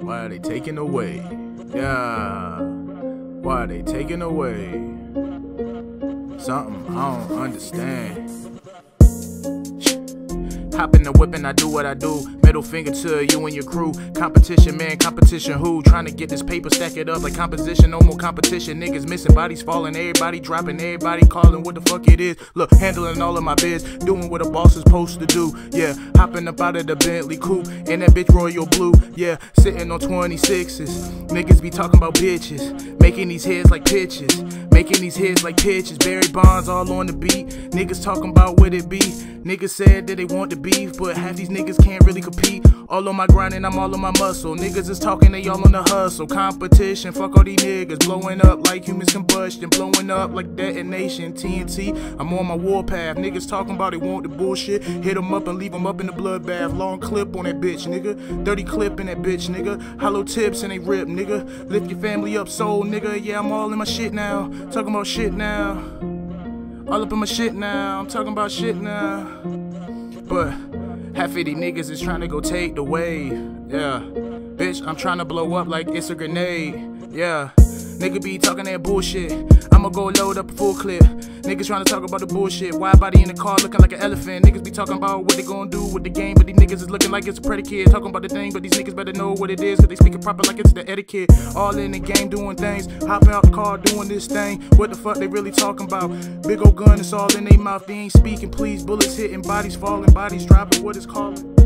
Why are they taking away? Yeah. Why are they taking away? Something I don't understand. Hop in the whip and I do what I do. Middle finger to you and your crew. Competition, man, competition who? Trying to get this paper, stack it up like composition. No more competition. Niggas missing, bodies falling, everybody dropping, everybody calling what the fuck it is. Look, handling all of my biz, doing what a boss is supposed to do. Yeah, hopping up out of the Bentley coupe, and that bitch royal blue. Yeah, sitting on 26s. Niggas be talking about bitches, making these hits like pitches. Making these hits like pitches, Barry Bonds all on the beat. Niggas talking about what it be. Niggas said that they want the beef, but half these niggas can't really compete. All on my grind and I'm all on my muscle. Niggas is talking, they all on the hustle. Competition, fuck all these niggas. Blowing up like humans combustion, blowing up like detonation. TNT, I'm on my warpath. Niggas talking about they want the bullshit. Hit them up and leave them up in the bloodbath. Long clip on that bitch, nigga. Dirty clip in that bitch, nigga. Hollow tips and they rip, nigga. Lift your family up, soul, nigga. Yeah, I'm all in my shit now. Talking about shit now. All up in my shit now. I'm talking about shit now. But half of these niggas is trying to go take the wave. Yeah. Bitch, I'm trying to blow up like it's a grenade. Yeah. Nigga be talking that bullshit. I'ma go load up a full clip. Niggas trying to talk about the bullshit. Wide body in the car looking like an elephant. Niggas be talking about what they gonna do with the game, but these niggas is looking like it's a predicate. Talking about the thing, but these niggas better know what it is, cause they speaking proper like it's the etiquette. All in the game doing things. Hopping out the car doing this thing. What the fuck they really talking about? Big old gun, it's all in their mouth. They ain't speaking, please. Bullets hitting, bodies falling, bodies dropping. What is calling?